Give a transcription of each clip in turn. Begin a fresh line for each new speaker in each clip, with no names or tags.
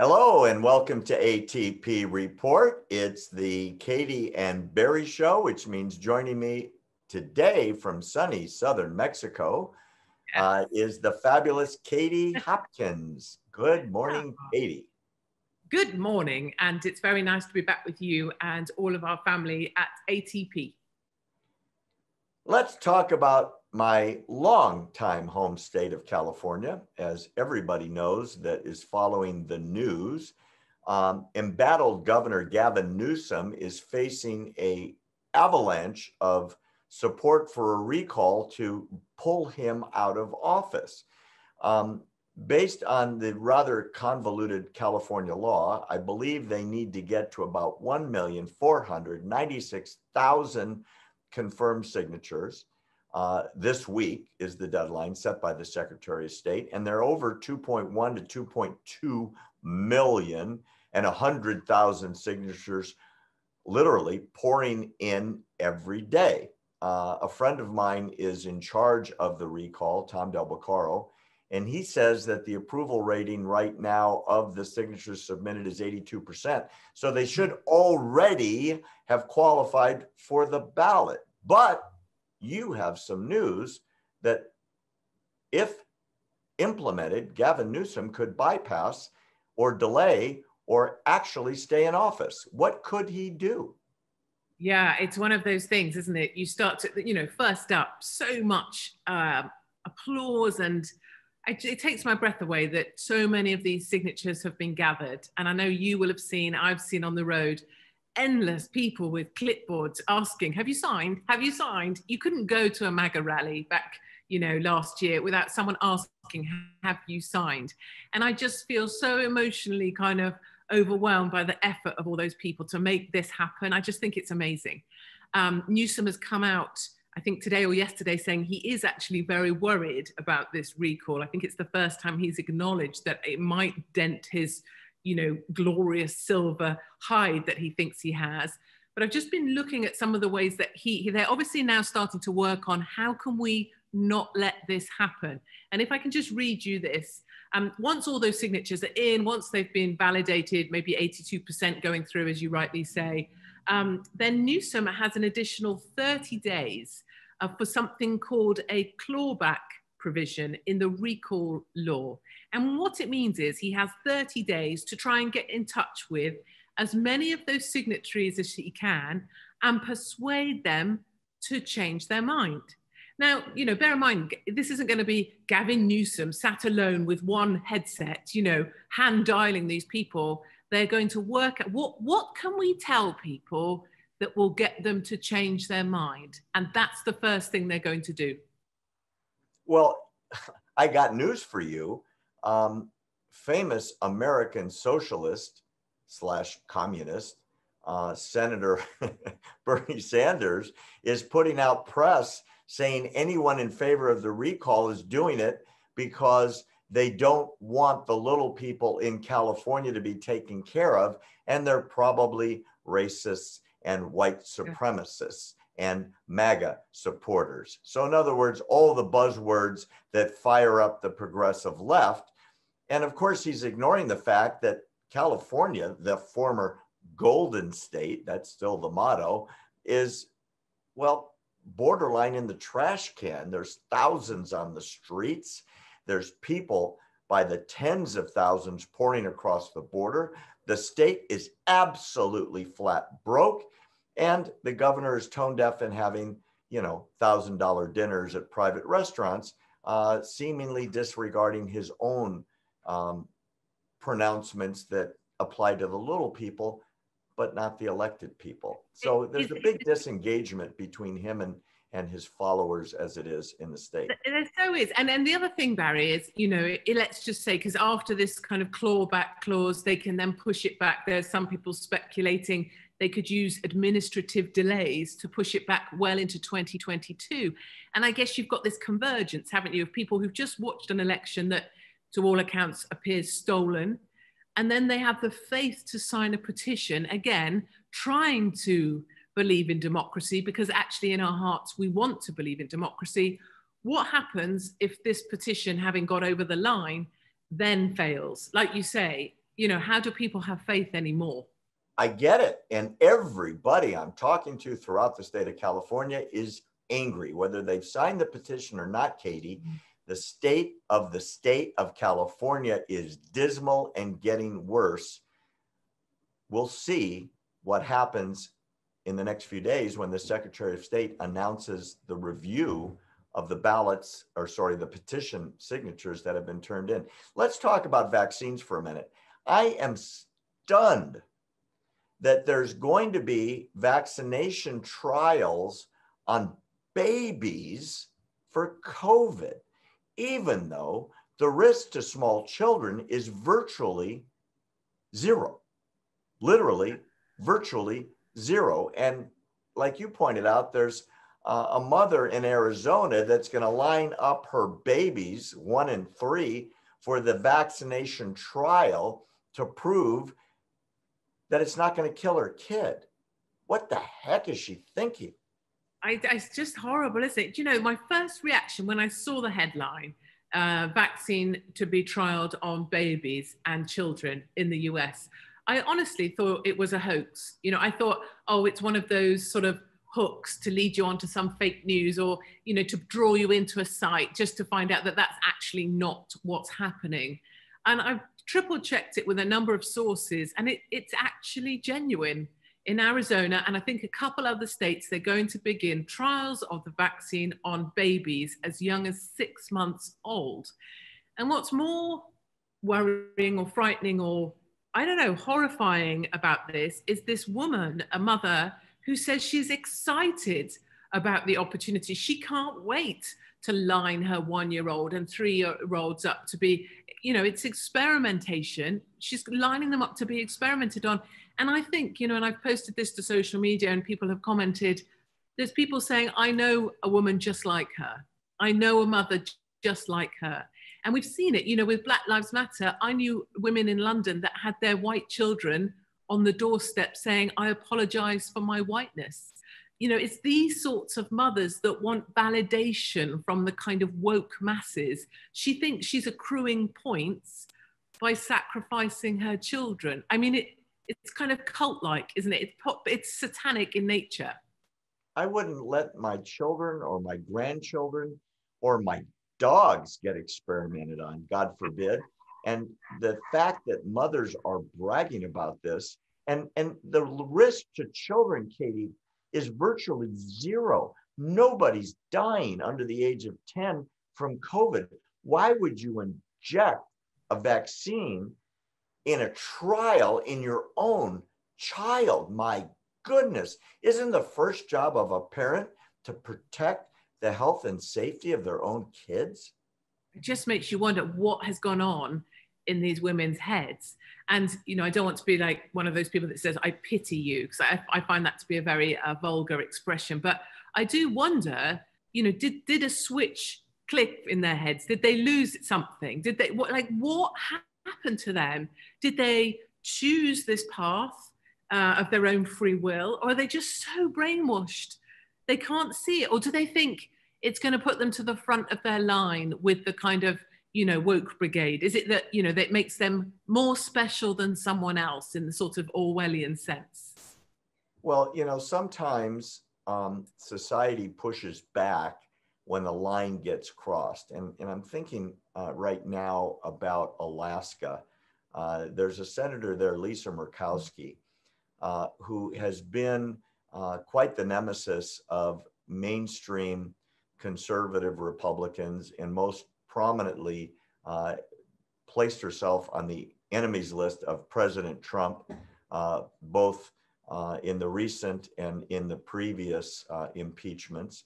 Hello and welcome to ATP Report. It's the Katie and Barry Show, which means joining me today from sunny southern Mexico uh, is the fabulous Katie Hopkins. Good morning, Katie.
Good morning, and it's very nice to be back with you and all of our family at ATP.
Let's talk about my long-time home state of California, as everybody knows that is following the news. Um, embattled Governor Gavin Newsom is facing a avalanche of support for a recall to pull him out of office. Um, based on the rather convoluted California law, I believe they need to get to about 1,496,000 confirmed signatures. Uh, this week is the deadline set by the Secretary of State, and they're over 2.1 to 2.2 million and 100,000 signatures literally pouring in every day. Uh, a friend of mine is in charge of the recall, Tom Del Beccaro, and he says that the approval rating right now of the signatures submitted is 82%. So they should already have qualified for the ballot. But you have some news that if implemented, Gavin Newsom could bypass or delay or actually stay in office. What could he do?
Yeah, it's one of those things, isn't it? You start to, you know, first up, so much uh, applause and it, it takes my breath away that so many of these signatures have been gathered. And I know you will have seen, I've seen on the road, endless people with clipboards asking, Have you signed? Have you signed? You couldn't go to a MAGA rally back, you know, last year without someone asking, Have you signed? And I just feel so emotionally kind of overwhelmed by the effort of all those people to make this happen. I just think it's amazing. Um, Newsom has come out, I think today or yesterday, saying he is actually very worried about this recall. I think it's the first time he's acknowledged that it might dent his you know, glorious silver hide that he thinks he has. But I've just been looking at some of the ways that he, they're obviously now starting to work on how can we not let this happen. And if I can just read you this, um, once all those signatures are in, once they've been validated, maybe 82% going through, as you rightly say, um, then Newsom has an additional 30 days uh, for something called a clawback provision in the recall law. And what it means is he has 30 days to try and get in touch with as many of those signatories as he can and persuade them to change their mind. Now, you know, bear in mind, this isn't going to be Gavin Newsom sat alone with one headset, you know, hand dialing these people. They're going to work at what, what can we tell people that will get them to change their mind? And that's the first thing they're going to do.
Well, I got news for you. Um, famous American socialist slash communist uh, Senator Bernie Sanders is putting out press saying anyone in favor of the recall is doing it because they don't want the little people in California to be taken care of, and they're probably racists and white supremacists and MAGA supporters. So, in other words, all the buzzwords that fire up the progressive left. And of course, he's ignoring the fact that California, the former Golden State, that's still the motto, is, well, borderline in the trash can. There's thousands on the streets. There's people by the tens of thousands pouring across the border. The state is absolutely flat broke. And the governor is tone deaf and having, you know, thousand dollar dinners at private restaurants, uh, seemingly disregarding his own um, pronouncements that apply to the little people, but not the elected people. So there's a big disengagement between him and and his followers as it is in the state.
There so is. And then the other thing, Barry, is, you know, it, let's just say, because after this kind of clawback clause, they can then push it back. There's some people speculating they could use administrative delays to push it back well into 2022. And I guess you've got this convergence, haven't you, of people who've just watched an election that, to all accounts, appears stolen. And then they have the faith to sign a petition, again, trying to believe in democracy, because actually, in our hearts, we want to believe in democracy. What happens if this petition, having got over the line, then fails? Like you say, you know, how do people have faith anymore?
I get it. And everybody I'm talking to throughout the state of California is angry, whether they've signed the petition or not, Katie. Mm-hmm. The state of the state of California is dismal and getting worse. We'll see what happens in the next few days when the Secretary of State announces the review of the ballots, or sorry, the petition signatures that have been turned in. Let's talk about vaccines for a minute. I am stunned that there's going to be vaccination trials on babies for COVID, even though the risk to small children is virtually zero, literally, virtually zero. And like you pointed out, there's uh, a mother in Arizona that's going to line up her babies, one and three, for the vaccination trial to prove that it's not going to kill her kid. What the heck is she thinking?
I, it's just horrible, isn't it? You know, my first reaction when I saw the headline, uh, vaccine to be trialed on babies and children in the US, I honestly thought it was a hoax. You know, I thought, oh, it's one of those sort of hooks to lead you onto some fake news or, you know, to draw you into a site just to find out that that's actually not what's happening. And I've triple checked it with a number of sources, and it, it's actually genuine. In Arizona, and I think a couple other states, they're going to begin trials of the vaccine on babies as young as six months old. And what's more worrying or frightening or I don't know, horrifying about this is this woman, a mother, who says she's excited about the opportunity. She can't wait to line her one year old and three year olds up to be you know, it's experimentation. She's lining them up to be experimented on. And I think, you know, and I've posted this to social media and people have commented, there's people saying, I know a woman just like her. I know a mother just like her. And we've seen it, you know, with Black Lives Matter. I knew women in London that had their white children on the doorstep saying, I apologize for my whiteness you know, it's these sorts of mothers that want validation from the kind of woke masses. She thinks she's accruing points by sacrificing her children. I mean, it, it's kind of cult like, isn't it? It's, pop, it's satanic in nature.
I wouldn't let my children or my grandchildren or my dogs get experimented on, God forbid. And the fact that mothers are bragging about this and, and the risk to children, Katie, is virtually zero. Nobody's dying under the age of 10 from COVID. Why would you inject a vaccine in a trial in your own child? My goodness, isn't the first job of a parent to protect the health and safety of their own kids?
It just makes you wonder what has gone on in these women's heads. And, you know, I don't want to be like one of those people that says, I pity you, because I, I, find that to be a very uh, vulgar expression. But I do wonder, you know, did, did a switch click in their heads? Did they lose something? Did they, what, like, what happened to them? Did they choose this path uh, of their own free will? Or are they just so brainwashed? They can't see it. Or do they think it's going to put them to the front of their line with the kind of you know woke brigade? Is it that you know that makes them more special than someone else in the sort of orwellian sense?
Well you know sometimes um, society pushes back when the line gets crossed. And, and i'm thinking uh, right now about alaska. Uh, there's a senator there lisa murkowski uh, who has been uh, quite the nemesis of mainstream conservative republicans and most prominently uh, placed herself on the enemies list of President Trump, uh, both uh, in the recent and in the previous uh, impeachments.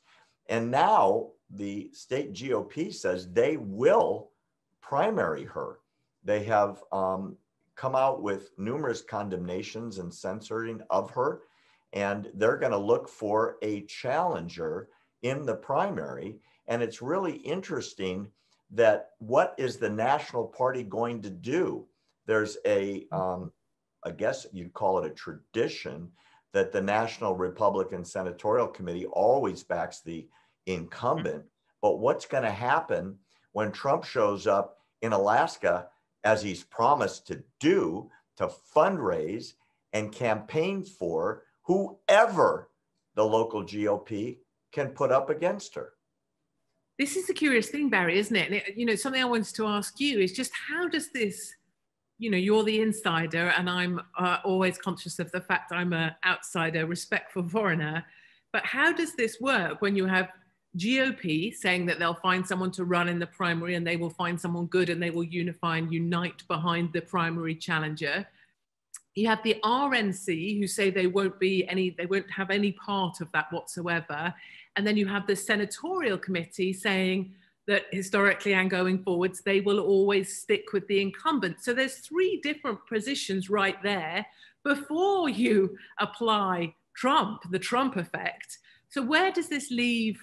And now the state GOP says they will primary her. They have um, come out with numerous condemnations and censoring of her, and they're going to look for a challenger in the primary. And it's really interesting that what is the national party going to do? There's a, um, I guess you'd call it a tradition that the National Republican Senatorial Committee always backs the incumbent. But what's going to happen when Trump shows up in Alaska as he's promised to do, to fundraise and campaign for whoever the local GOP can put up against her.
This is a curious thing, Barry, isn't it? And it, you know, something I wanted to ask you is just how does this, you know, you're the insider, and I'm uh, always conscious of the fact I'm an outsider, respectful foreigner. But how does this work when you have GOP saying that they'll find someone to run in the primary and they will find someone good and they will unify and unite behind the primary challenger? You have the RNC who say they won't be any, they won't have any part of that whatsoever. And then you have the senatorial committee saying that historically and going forwards, they will always stick with the incumbent. So there's three different positions right there before you apply Trump, the Trump effect. So where does this leave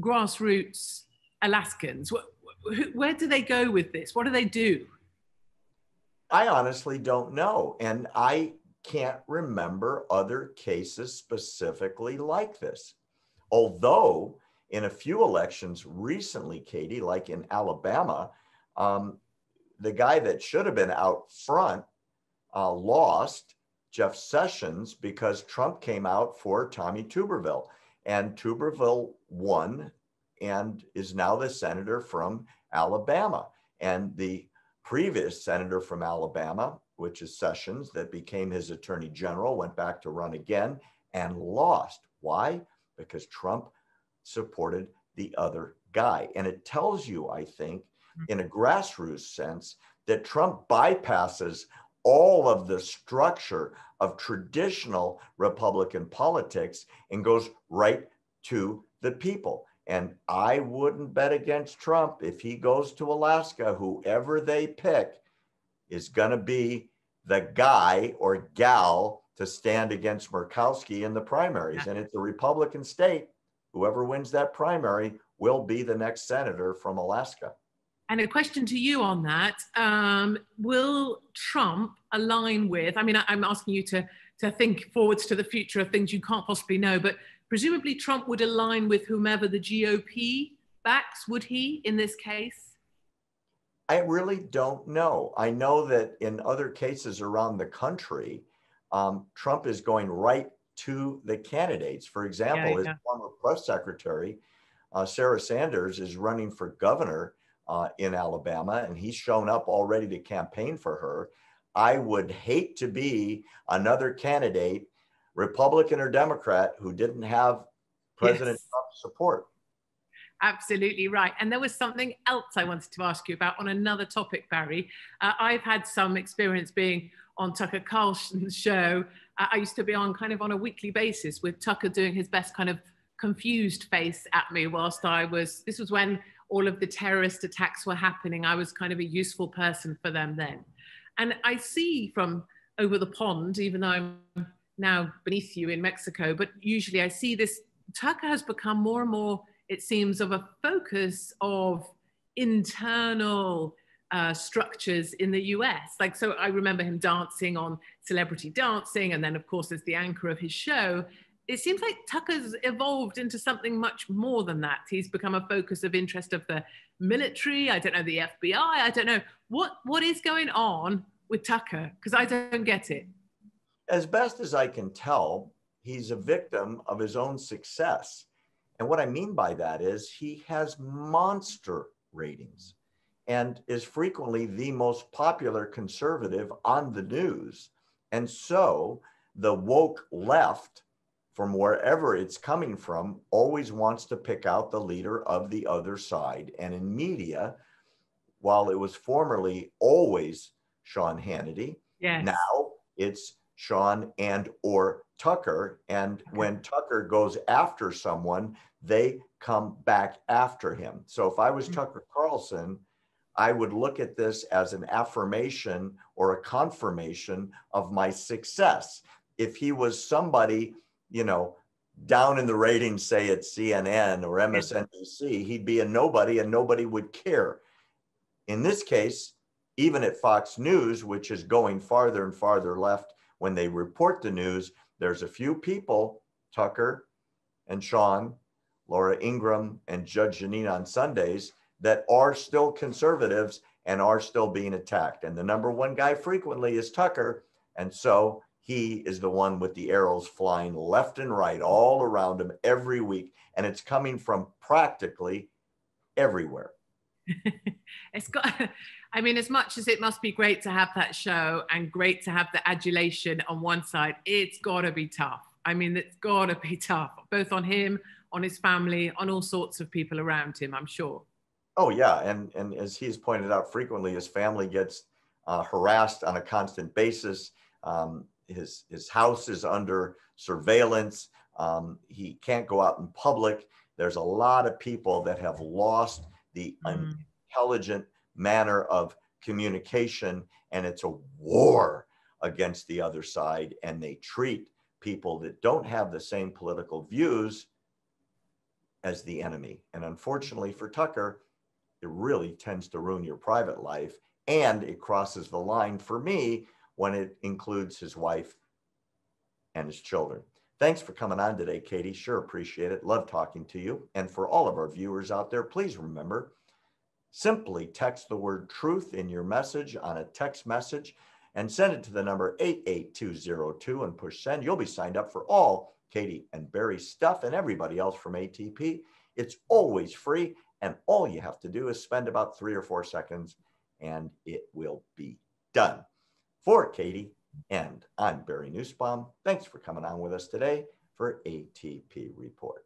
grassroots Alaskans? Where do they go with this? What do they do?
I honestly don't know. And I can't remember other cases specifically like this. Although in a few elections recently, Katie, like in Alabama, um, the guy that should have been out front uh, lost, Jeff Sessions, because Trump came out for Tommy Tuberville. And Tuberville won and is now the senator from Alabama. And the previous senator from Alabama, which is Sessions, that became his attorney general, went back to run again and lost. Why? Because Trump supported the other guy. And it tells you, I think, mm-hmm. in a grassroots sense, that Trump bypasses all of the structure of traditional Republican politics and goes right to the people. And I wouldn't bet against Trump if he goes to Alaska, whoever they pick is going to be the guy or gal to stand against Murkowski in the primaries. And it's a Republican state. Whoever wins that primary will be the next senator from Alaska.
And a question to you on that um, Will Trump align with? I mean, I, I'm asking you to, to think forwards to the future of things you can't possibly know, but presumably Trump would align with whomever the GOP backs, would he, in this case?
I really don't know. I know that in other cases around the country, um, Trump is going right to the candidates. For example, yeah, his former press secretary, uh, Sarah Sanders, is running for governor uh, in Alabama, and he's shown up already to campaign for her. I would hate to be another candidate, Republican or Democrat, who didn't have President yes. Trump's support.
Absolutely right. And there was something else I wanted to ask you about on another topic, Barry. Uh, I've had some experience being on Tucker Carlson's show. I used to be on kind of on a weekly basis with Tucker doing his best kind of confused face at me whilst I was, this was when all of the terrorist attacks were happening. I was kind of a useful person for them then. And I see from over the pond, even though I'm now beneath you in Mexico, but usually I see this Tucker has become more and more, it seems, of a focus of internal uh, structures in the US. Like, so I remember him dancing on celebrity dancing, and then, of course, as the anchor of his show. It seems like Tucker's evolved into something much more than that. He's become a focus of interest of the military. I don't know the FBI. I don't know what what is going on with Tucker because I don't get it.
As best as I can tell, he's a victim of his own success. And what I mean by that is he has monster ratings and is frequently the most popular conservative on the news. And so the woke left, from wherever it's coming from, always wants to pick out the leader of the other side. And in media, while it was formerly always Sean Hannity, yes. now it's Sean and or Tucker. And okay. when Tucker goes after someone, they come back after him. So if I was mm-hmm. Tucker Carlson, I would look at this as an affirmation or a confirmation of my success. If he was somebody, you know, down in the ratings, say at CNN or MSNBC, he'd be a nobody and nobody would care. In this case, even at Fox News, which is going farther and farther left when they report the news, there's a few people, Tucker and Sean, Laura Ingraham, and Judge Jeanine on Sundays, that are still conservatives and are still being attacked. And the number one guy frequently is Tucker. And so he is the one with the arrows flying left and right all around him every week. And it's coming from practically everywhere.
it's got, I mean, as much as it must be great to have that show and great to have the adulation on one side, it's got to be tough. I mean, it's got to be tough, both on him, on his family, on all sorts of people around him, I'm sure.
Oh, yeah. And, and as he's pointed out frequently, his family gets uh, harassed on a constant basis. Um, his his house is under surveillance. Um, he can't go out in public. There's a lot of people that have lost the mm. intelligent manner of communication, and it's a war against the other side. And they treat people that don't have the same political views as the enemy. And unfortunately for Tucker, it really tends to ruin your private life. And it crosses the line for me when it includes his wife and his children. Thanks for coming on today, Katie. Sure appreciate it. Love talking to you. And for all of our viewers out there, please remember simply text the word truth in your message on a text message and send it to the number 88202 and push send. You'll be signed up for all Katie and Barry stuff and everybody else from ATP. It's always free. And all you have to do is spend about three or four seconds and it will be done. For Katie and I'm Barry Nussbaum. Thanks for coming on with us today for ATP Report.